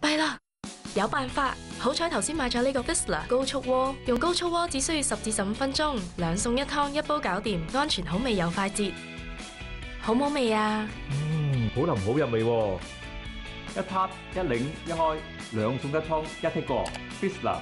弊啦，有办法。好彩头先买咗呢个 Visla 高速锅，用高速锅只需要十至十五分钟，两送一汤，一煲搞掂，安全、好味又快捷。好冇味啊？嗯，好淋好入味。一挞一拧一开，两送一汤，一剔过 Visla。